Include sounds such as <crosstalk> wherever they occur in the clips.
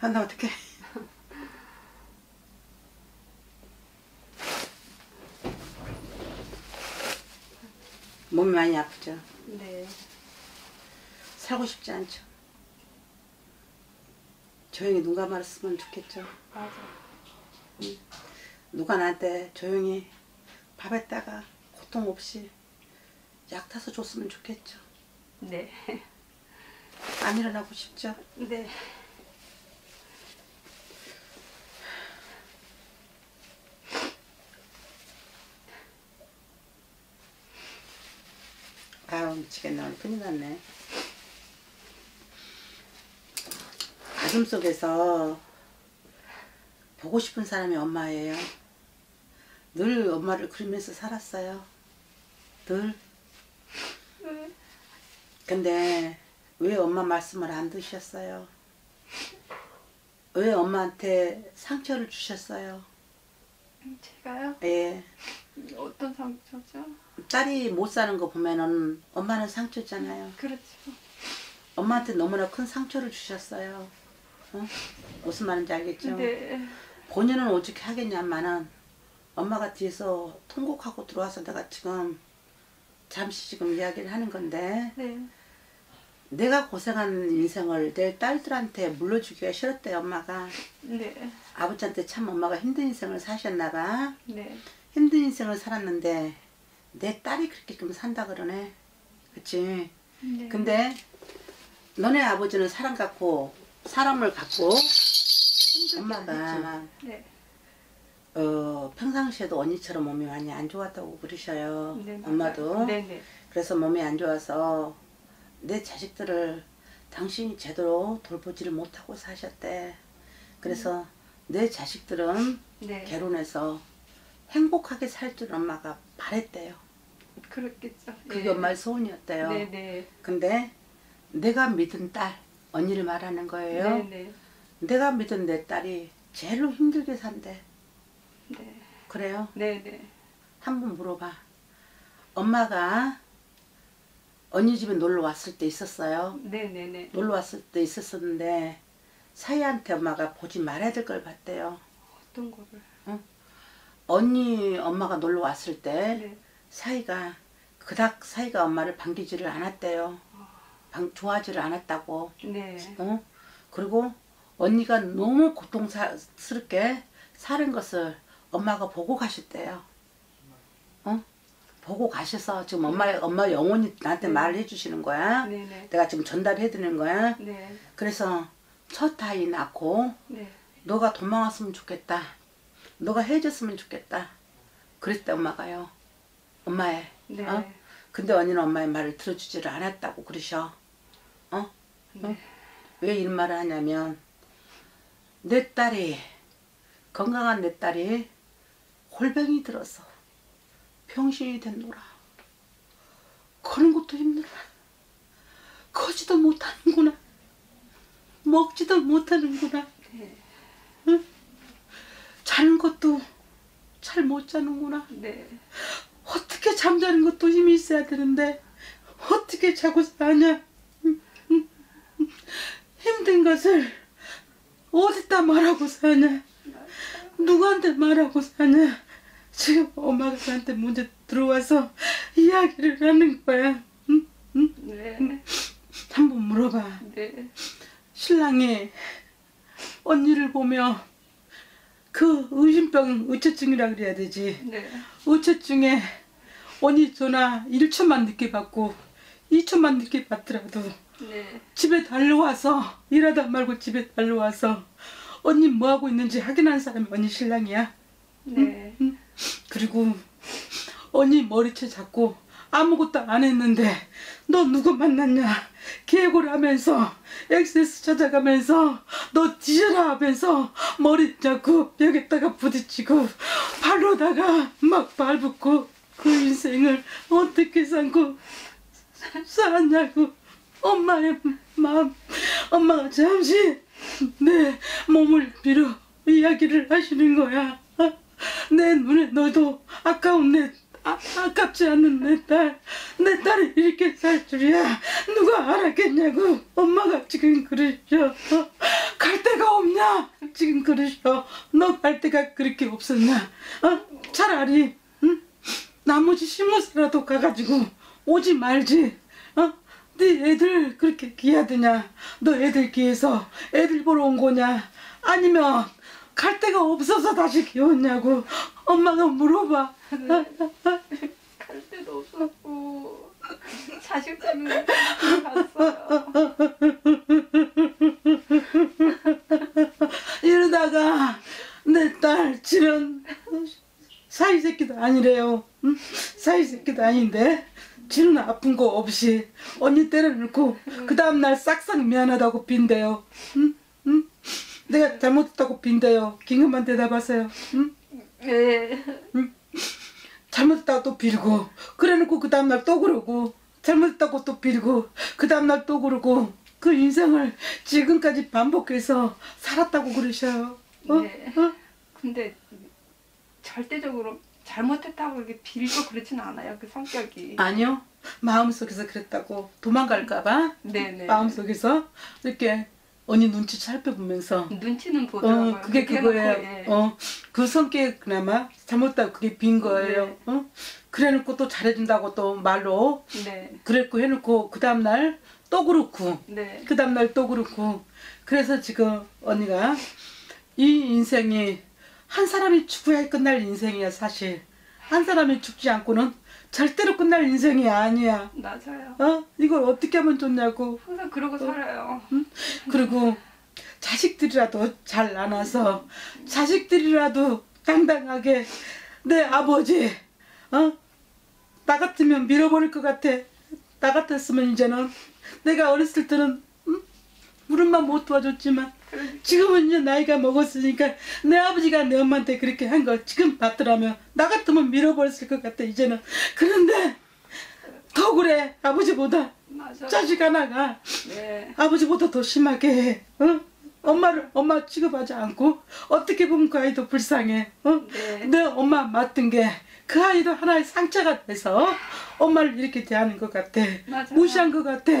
아, 나 어떡해. 몸이 많이 아프죠? 네. 살고 싶지 않죠? 조용히 눈 감았으면 좋겠죠? 맞아. 누가 나한테 조용히 밥에다가 고통 없이 약 타서 줬으면 좋겠죠? 네. 안 일어나고 싶죠? 네. 아유 미치겠네 오늘 큰일 났네. 가슴 속에서 보고 싶은 사람이 엄마예요. 늘 엄마를 그리면서 살았어요. 늘. 근데 왜 엄마 말씀을 안 드셨어요? 왜 엄마한테 상처를 주셨어요? 제가요? 예. 어떤 상처죠? 딸이 못 사는 거 보면은 엄마는 상처잖아요 그렇죠. 엄마한테 너무나 큰 상처를 주셨어요. 어? 무슨 말인지 알겠죠? 네. 본인은 어떻게 하겠냐마는 엄마가 뒤에서 통곡하고 들어와서 내가 지금 잠시 지금 이야기를 하는 건데 네. 내가 고생한 인생을 내 딸들한테 물려주기가 싫었대요 엄마가 네. 아버지한테 참 엄마가 힘든 인생을 사셨나 봐 네. 힘든 인생을 살았는데 내 딸이 그렇게 좀 산다 그러네 그치 네. 근데 너네 아버지는 사람 갖고 사람을 갖고 엄마가 네. 어, 평상시에도 언니처럼 몸이 많이 안 좋았다고 그러셔요. 네. 엄마도. 네네. 그래서 몸이 안 좋아서 내 자식들을 당신이 제대로 돌보지를 못하고 사셨대. 그래서 내 자식들은 네. 결혼해서 행복하게 살 줄 엄마가 바랬대요. 그렇겠죠. 그게 예. 엄마의 소원이었대요. 네네. 근데 내가 믿은 딸, 언니를 말하는 거예요. 네네. 내가 믿은 내 딸이 제일로 힘들게 산대. 네. 그래요? 네네. 한번 물어봐. 엄마가 언니 집에 놀러 왔을 때 있었어요. 네네네. 놀러 왔을 때 있었었는데 사이한테 엄마가 보지 말아야 될 걸 봤대요. 어떤 거를? 언니 엄마가 놀러 왔을 때 네. 사이가 그닥 사이가 엄마를 반기지를 않았대요. 방, 좋아하지를 않았다고. 네. 어? 그리고 언니가 너무 고통스럽게 사는 것을 엄마가 보고 가셨대요. 어? 보고 가셔서 지금 엄마 엄마 영혼이 나한테 네. 말을 해주시는 거야. 네네. 내가 지금 전달해 드리는 거야. 네. 그래서 첫 아이 낳고 네. 너가 도망왔으면 좋겠다. 너가 해줬으면 좋겠다. 그랬대 엄마가요. 엄마의. 네. 어? 근데 언니는 엄마의 말을 들어주지를 않았다고 그러셔. 어? 네. 왜 이런 말을 하냐면 내 딸이 건강한 내 딸이 골병이 들어서 병신이 됐노라 그런 것도 힘들어 거지도 못하는구나 먹지도 못하는구나 네. 자는 것도 잘 못 자는구나 네. 잠자는 것도 힘이 있어야 되는데 어떻게 자고 사냐 힘든 것을 어디다 말하고 사냐 누구한테 말하고 사냐 지금 엄마가 나한테 먼저 들어와서 이야기를 하는 거야 응? 응? 네. 한번 물어봐 네. 신랑이 언니를 보며 그 의심병 의처증이라 그래야 되지 네. 의처증에 언니 전화 1초만 늦게 받고 2초만 늦게 받더라도 네. 집에 달려와서 일하다 말고 집에 달려와서 언니 뭐 하고 있는지 확인한 사람이 언니 신랑이야. 네. 그리고 언니 머리채 잡고 아무것도 안 했는데 너 누구 만났냐 계획을 하면서 엑세스 찾아가면서 너 뒤져라 하면서 머리 잡고 벽에다가 부딪히고 발로다가 막 밟고 그 인생을 어떻게 살고 살았냐고 엄마의 마음 엄마가 잠시 내 몸을 빌어 이야기를 하시는 거야 내 눈에 너도 아까운 내 아, 아깝지 않은 내 딸, 내 딸이 이렇게 살 줄이야. 누가 알았겠냐고. 엄마가 지금 그러셔. 갈 데가 없냐? 지금 그러셔. 너 갈 데가 그렇게 없었나? 어? 차라리 나머지 심어서라도 가가지고 오지 말지. 어? 네 애들 그렇게 귀하드냐? 너 애들 귀해서 애들 보러 온 거냐? 아니면 갈 데가 없어서 다시 귀웠냐고 엄마가 물어봐. 갈 데도 없었고 자식 때문에 갔어요. 이러다가 내 딸 지는 사이새끼도 아니래요. 응? 사이 새끼도 아닌데 지는 아픈 거 없이 언니 때려놓고 그 다음날 싹싹 미안하다고 빈대요. 응? 응? 내가 잘못했다고 빈대요. 긴급만 대답하세요. 응? 네. 잘못했다고 또 빌고 그래놓고 그 다음날 또 그러고 잘못했다고 또 빌고 그 다음날 또 그러고 그 인생을 지금까지 반복해서 살았다고 그러셔요. 어? 네. 어? 근데 절대적으로 잘못했다고 이렇게 빌고 그렇진 않아요. 그 성격이. 아니요. 마음속에서 그랬다고 도망갈까봐 네네. 마음속에서 이렇게 언니 눈치 살펴보면서 눈치는 보더라고요. 어 그게 그거예요. 예. 어 그 성격 그나마 잘못다고 그게 빈 거예요. 네. 어 그래놓고 또 잘해준다고 또 말로 네. 그랬고 해놓고 그 다음 날 또 그렇고 네. 그 다음 날 또 그렇고 그래서 지금 언니가 이 인생이 한 사람이 죽어야 끝날 인생이야 사실. 한 사람이 죽지 않고는 절대로 끝날 인생이 아니야. 맞아요. 어? 이걸 어떻게 하면 좋냐고. 항상 그러고 살아요. 그리고 자식들이라도 잘 나눠서 자식들이라도 당당하게 내 아버지 어? 나 같으면 밀어버릴 것 같아. 나 같았으면 이제는 내가 어렸을 때는 응? 무릎만 못 도와줬지만 지금은 이제 나이가 먹었으니까 내 아버지가 내 엄마한테 그렇게 한 거 지금 봤더라면 나 같으면 밀어버렸을 것 같아 이제는 그런데 더 그래 아버지보다 맞아요. 자식 하나가 네. 아버지보다 더 심하게 해. 어? 엄마를 엄마 취급하지 않고 어떻게 보면 그 아이도 불쌍해. 어? 네. 내 엄마 맡은 게 그 아이도 하나의 상처가 돼서 엄마를 이렇게 대하는 것 같아. 맞아요. 무시한 것 같아.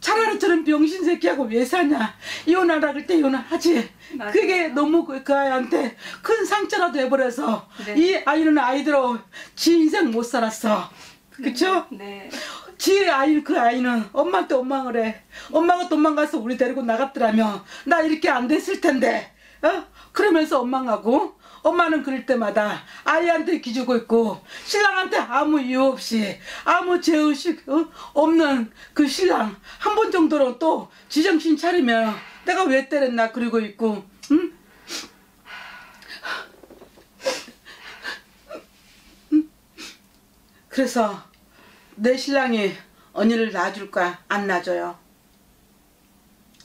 차라리 저런 병신 새끼하고 왜 사냐. 이혼하라 그럴 때 이혼하지. 맞아요. 그게 너무 그, 그 아이한테 큰 상처라도 해버려서 네. 이 아이는 아이대로 지 인생 못 살았어. 그쵸? 네. 지 아이 그 아이는 엄마한테 원망을 해. 엄마가 도망가서 우리 데리고 나갔더라면 나 이렇게 안 됐을 텐데. 어? 그러면서 원망하고 엄마는 그럴 때마다 아이한테 기주고 있고 신랑한테 아무 이유 없이 아무 죄의식 어? 없는 그 신랑 한 번 정도로 또 지정신 차리면 내가 왜 때렸나 그러고 있고 응? 그래서 내 신랑이 언니를 놔줄까 안 놔줘요.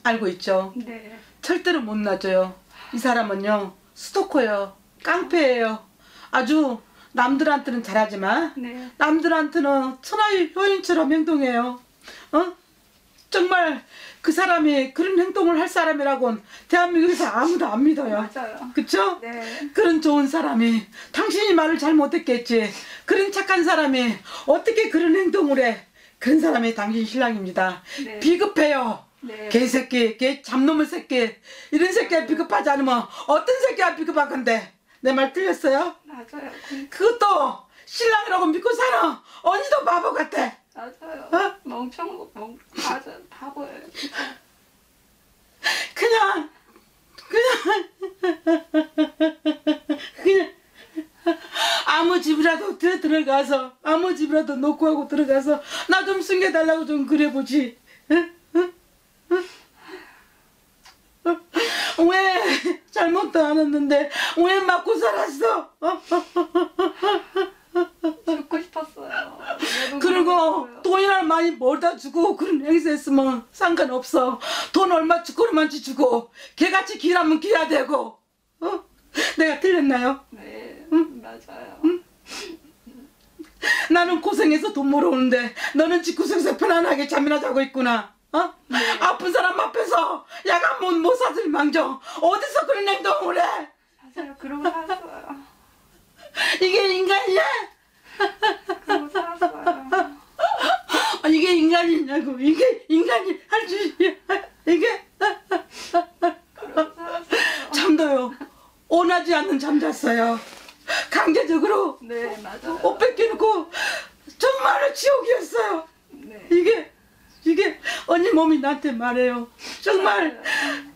알고 있죠? 네. 절대로 못 놔줘요. 이 사람은요 스토커예요. 깡패예요. 아주 남들한테는 잘하지만 네. 남들한테는 천하의 효인처럼 행동해요. 어? 정말 그 사람이 그런 행동을 할 사람이라고는 대한민국에서 아무도 안 믿어요. 맞아요. 그쵸? 네. 그런 좋은 사람이 당신이 말을 잘 못했겠지. 그런 착한 사람이 어떻게 그런 행동을 해? 그런 사람이 당신 신랑입니다. 네. 비급해요. 네. 개새끼, 개 잡놈의 새끼. 이런 새끼가 비급하지 않으면 어떤 새끼가 비급할 건데? 내 말 틀렸어요? 맞아요. 그- 그것도 신랑이라고 믿고 사는 언니도 바보 같아. 맞아요. 어? 멍청 멍 맞아 다 보여요. 그냥 그냥 그냥 아무 집이라도 들 들어가서 아무 집이라도 놓고 하고 들어가서 나 좀 숨겨달라고 좀 그래보지. 응? 응? 응? 어? 왜 했는데 왜 맞고 살았어? 어? 죽고 싶었어요. <laughs> 그리고 돈이나 많이 벌다 주고 그런 행세 했으면 상관없어. 돈 얼마 주고만치 주고 개같이 길하면 기야 되고. 어? 내가 틀렸나요? 네. 맞아요. 나는 고생해서 돈 벌어오는데 너는 집 구석에서 편안하게 잠이나 자고 있구나. 어? 네. 아픈 사람 앞에서 야간 못, 못 사들 망정 어디서 그런 행동을 해? 맞아요. 그러고 살았어요. 이게 인간이야? 그러고 살았어요. 아, 이게 인간이냐고 이게 인간이 할 짓이야 이게. 참도요. 원하지 않는 잠잤어요. 강제적으로 네, 맞아요. 옷 뺏겨놓고 정말로 지옥이었어요. 네. 언니 몸이 나한테 말해요. 정말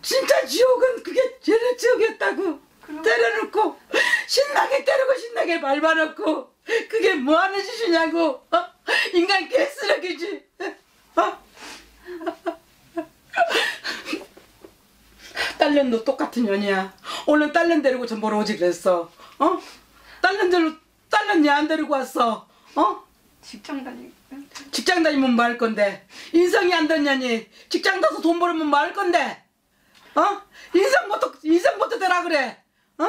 진짜 지옥은 그게 제일 지옥이었다고 때려놓고 신나게 때리고 신나게 밟아놓고 그게 뭐하는 짓이냐고 어? 인간 개쓰레기지 어? 딸년도 똑같은 년이야 오늘 딸년 데리고 전 보러 오지 그랬어 어? 딸년 데리고 딸년 얘안 데리고 왔어 어? 직장 다니고. 직장 다니면 뭐할 건데? 인성이 안 됐냐니? 직장 가서 돈 벌으면 뭐할 건데? 어? 인성부터 인성부터 되라 그래. 어?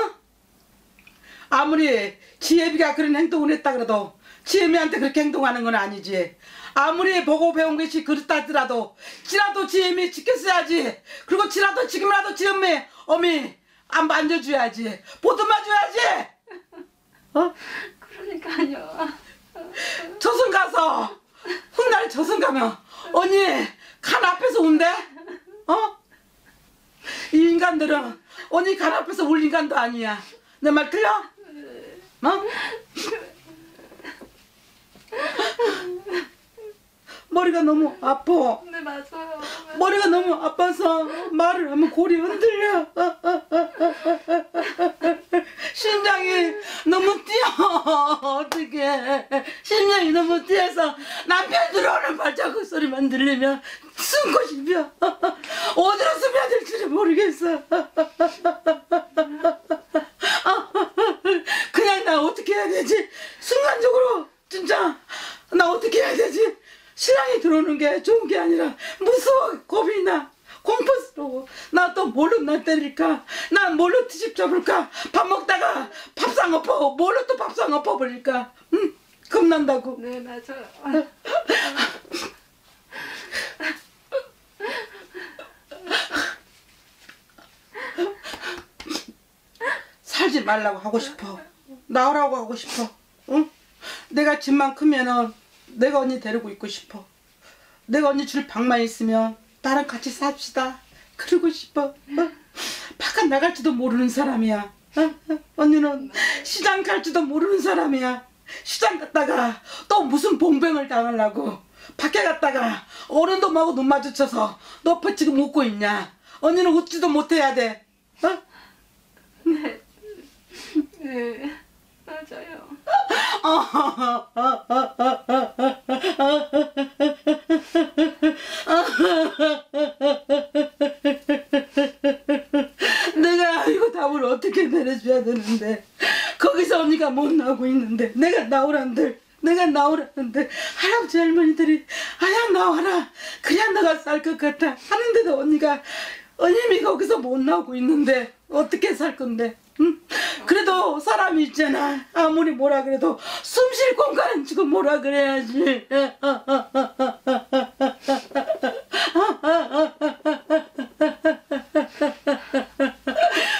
아무리 지혜비가 그런 행동을 했다 그래도 지혜미한테 그렇게 행동하는 건 아니지. 아무리 보고 배운 것이 그렇다 하더라도 지라도 지혜미 지켰어야지. 그리고 지라도 지금이라도 지혜미 어미 안 만져줘야지. 보듬어줘야지. <laughs> 어? 그러니까요. 저승 가서 훗날 저승 가면 언니 간 앞에서 운대? 어? 이 인간들은 언니 간 앞에서 울 인간도 아니야. 내 말 틀려? 어? 머리가 너무 아파. 네, 맞아요. 머리가 너무 아파서 말을 하면 골이 흔들려. <laughs> 심장이 너무 뛰어. <laughs> 어떡해. 심장이 너무 뛰어서 남편 들어오는 발자국 소리만 들리면 숨고 싶어. <laughs> 어디로 숨어야 될지 모르겠어. <laughs> 그냥 나 어떻게 해야 되지? 순간적으로 진짜 나 어떻게 해야 되지? 신랑이 들어오는 게 좋은 게 아니라 무서워 겁이 나 공포스러워 나 또 뭘로 날 때릴까 나 뭘로 뒤집 잡을까 밥 먹다가 밥상 엎어 뭘로 또 밥상 엎어 버릴까? 응? 겁난다고. 네, 맞아요. 살지 말라고 하고 싶어. 나오라고 하고 싶어. 응? 내가 집만 크면은 내가 언니 데리고 있고 싶어. 내가 언니 줄 방만 있으면 나랑 같이 삽시다. 그러고 싶어. 어? 바깥 나갈지도 모르는 사람이야? 언니는 시장 갈지도 모르는 사람이야. 시장 갔다가 또 무슨 봉뱅을 당하려고 밖에 갔다가 어른도 마고 눈 마주쳐서 너왜 지금 웃고 있냐? 언니는 웃지도 못해야 돼. 어? 네, 맞아요. 내가 이거 답을 어떻게 내려줘야 되는데. 거기서 언니가 못 나오고 있는데. 내가 나오란들. 내가 나오라는데 할아버지 할머니들이 아야 나와라. 그래야 너가 살 것 같아. 하는데도 언니가 언님이 거기서 못 나오고 있는데? 어떻게 살 건데 응? 그래도 사람이 있잖아 아무리 뭐라 그래도 숨 쉴 공간은 주고 뭐라 그래야지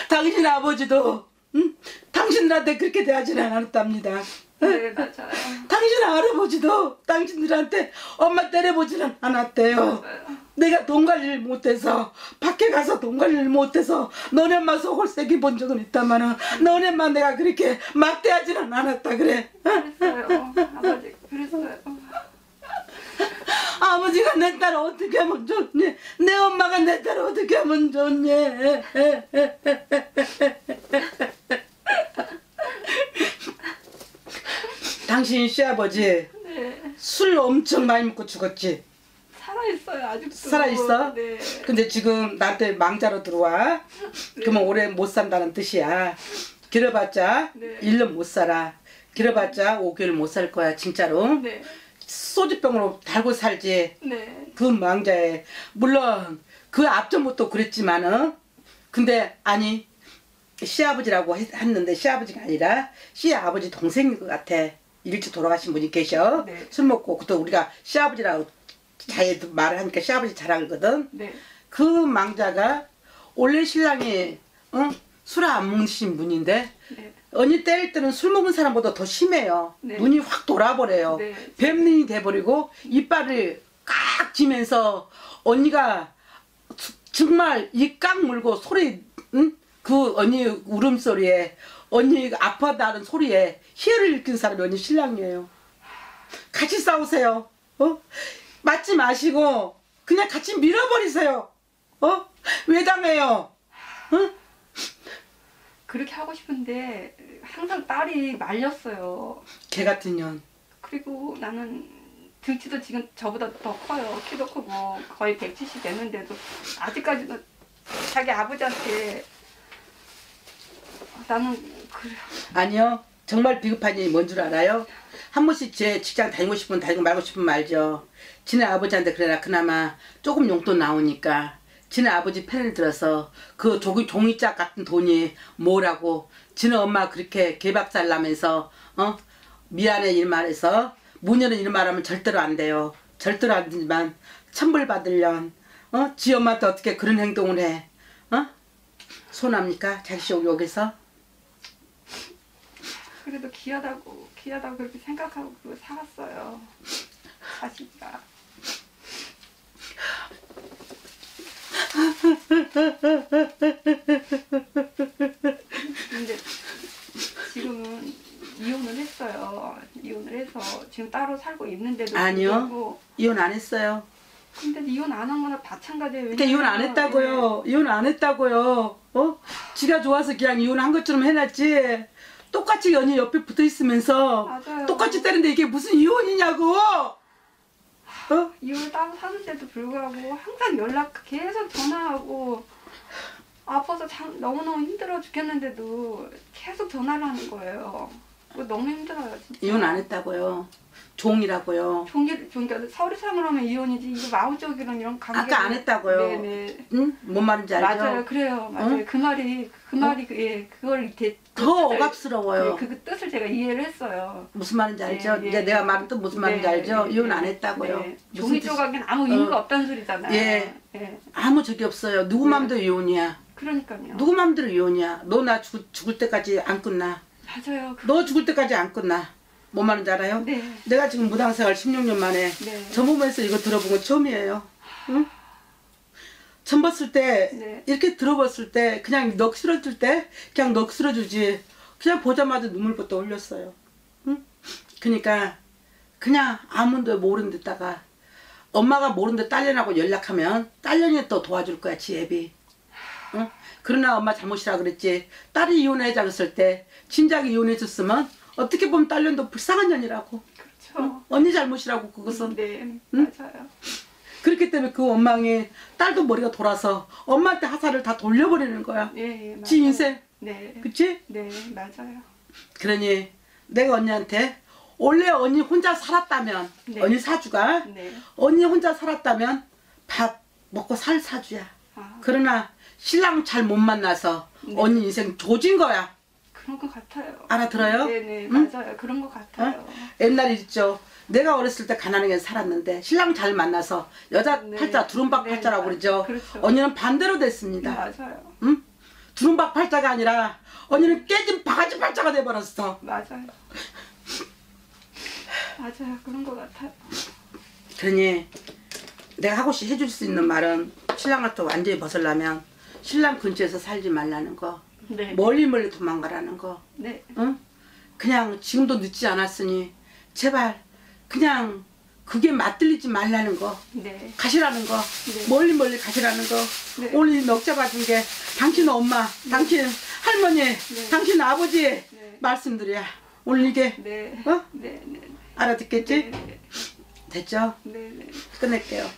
당신 아버지도 응? 당신들한테 그렇게 대하지는 않았답니다 네, 맞아요. <laughs> 당신 할아버지도 당신들한테 엄마 때려보지는 않았대요. 맞아요. 내가 돈 관리를 못해서 밖에 가서 돈 관리를 못해서 너네만 속을 새기 본 적은 있다마는 너네만 내가 그렇게 막대하지는 않았다 그래. 그랬어요. 아버지, 그랬어요. <laughs> 아버지가 내 딸 어떻게 하면 좋니? 내 엄마가 내 딸 어떻게 하면 좋니? <laughs> 당신 시아버지 네, 술 엄청 많이 먹고 죽었지? 살아있어요, 아직도. 살아있어? 네. 근데 지금 나한테 망자로 들어와. 그러면 오래 못 산다는 뜻이야. 길어봤자 네. 1년 못 살아. 길어봤자 5개월 못 살 거야, 진짜로. 네, 소주병으로 달고 살지. 네, 그 망자에. 물론 그 앞전부터 그랬지만은. 근데 아니, 시아버지라고 했- 했는데 시아버지가 아니라 시아버지 동생인 것 같아. 일찍 돌아가신 분이 계셔. 네. 술 먹고 그때 우리가 시아버지라고 자기 말을 하니까 시아버지 잘 알거든. 네. 그 망자가 원래 신랑이 어? 술안 먹으신 분인데 네. 언니 때릴 때는 술 먹은 사람보다 더 심해요. 네. 눈이 확 돌아버려요. 네. 뱀눈이 돼버리고 이빨을 깍 쥐면서 언니가 주- 정말 이 깍 물고 소리 응? 그 언니 울음소리에 언니 아파다는 소리에 희열을 느낀 사람이 언니 신랑이에요. 같이 싸우세요. 어? 맞지 마시고 그냥 같이 밀어버리세요. 어? 왜 당해요? 어? 그렇게 하고 싶은데 항상 딸이 말렸어요. 개 같은 년. 그리고 나는 등치도 지금 저보다 더 커요. 키도 크고 거의 170 됐는데도 아직까지도 자기 아버지한테 나는 그래 아니요. 정말 비겁한 일이 뭔 줄 알아요? 한 번씩 제 직장 다니고 싶으면 다니고 말고 싶으면 말죠. 지네 아버지한테 그래라 그나마 조금 용돈 나오니까 지네 아버지 편을 들어서 그 종이, 종이짝 같은 돈이 뭐라고 지네 엄마 그렇게 개박살 나면서 어 미안해 일 말해서 무녀는 일 말하면 절대로 안 돼요. 절대로 안 되지만 천벌 받으련 어 지 엄마한테 어떻게 그런 행동을 해? 어? 손합니까? 씨 여기서? 그래도 귀하다고 귀하다고 그렇게 생각하고 그거 살았어요. 자식이가. 근데 지금은 이혼을 했어요. 이혼을 해서 지금 따로 살고 있는데도 아니요. 이혼 안 했어요. 근데 이혼 안 한 거나 마찬가지예요. 그러니까 이혼 안 했다고요. 이혼 안 했다고요. 어? 지가 좋아서 그냥 이혼한 것처럼 해놨지. 똑같이 연인 옆에 붙어 있으면서 맞아요. 똑같이 때는데 이게 무슨 이혼이냐고. 어? 이혼을 따로 사는데도 불구하고 항상 연락 계속 전화하고 아파서 참 너무너무 힘들어 죽겠는데도 계속 전화를 하는 거예요. 너무 힘들어요. 진짜. 이혼 안 했다고요. 종이라고요. 종기 종기 서류상으로 하면 이혼이지 이거 마음적으로는 이런 관계 아까 안 했다고요. 네네 응? 뭔 말인지 알죠? 맞아요 그래요 맞아요 응? 그 말이 그 말이 그- 예 그걸 이렇게 더 뜻을- 억압스러워요. 예, 그 뜻을 제가 이해를 했어요. 무슨 말인지 알죠? 예, 예. 이제 내가 말한 또 무슨 말인지 네, 알죠? 네, 이혼 네. 안 했다고요. 네. 무슨 종이 뜻- 조각엔 아무 의미가 어. 없다는 소리잖아요. 예. 예. 아무 적이 없어요. 누구 맘대로 이혼이야. 그러니까요. 누구 맘대로 이혼이야. 너나 죽을, 죽을 때까지 안 끝나. 맞아요. 그- 너 죽을 때까지 안 끝나. 뭔 말인지 알아요? 네. 내가 지금 무당생활 16년 만에 네. 전범에서 이거 들어본 건 처음이에요. 응? 전 봤을 때 네. 이렇게 들어봤을 때 그냥 넋 쓰러질 때 그냥 넋 쓰러지지 그냥 보자마자 눈물부터 흘렸어요. 응? 그러니까 그냥 아무도 모르는 데다가 엄마가 모르는 데 딸년하고 연락하면 딸년이 또 도와줄 거야 지혜비. 응? 그러나 엄마 잘못이라 그랬지 딸이 이혼하자 그랬을 때 진작에 이혼해줬으면 어떻게 보면 딸년도 불쌍한 년이라고 그렇죠. 언니 잘못이라고 그것은 네. 응? 맞아요. 그렇기 때문에 그 원망에 딸도 머리가 돌아서 엄마한테 하사를 다 돌려버리는 거야 예, 예. 지 인생 네. 그치? 네, 맞아요. 그러니 내가 언니한테 원래 언니 혼자 살았다면 네. 언니 사주가 네. 언니 혼자 살았다면 밥 먹고 살 사주야 아, 그러나 신랑 잘 못 만나서 네. 언니 인생 조진 거야 그런 것 같아요. 알아들어요? 네, 네, 응? 맞아요. 그런 것 같아요. 옛날에 있죠 내가 어렸을 때 가난하게 살았는데 신랑 잘 만나서 여자 네. 팔자 두rum박 네, 팔자라고 그러죠 그렇죠. 언니는 반대로 네, 됐습니다 맞아요. 응? 두rum박 팔자가 아니라 언니는 깨진 바가지 팔자가 돼버렸어. 맞아요. 맞아요. 그런 것 같아요. 그러니 내가 하고 싶 해줄 수 있는 말은 신랑을 또 완전히 벗으려면 신랑 근처에서 살지 말라는 거. 네. 멀리 멀리 도망가라는 거. 네. 응? 그냥 지금도 늦지 않았으니 제발 그냥 그게 맞들리지 말라는 거. 네. 가시라는 거. 네. 멀리 멀리 가시라는 거. 네. 오늘 이넉 잡아준 게 당신 엄마, 당신 할머니, 당신 아버지 네. 말씀드려야. 오늘 이게 네. 어? 네. 네. 알아듣겠지? 네. 됐죠? 네. 네. 끝낼게요.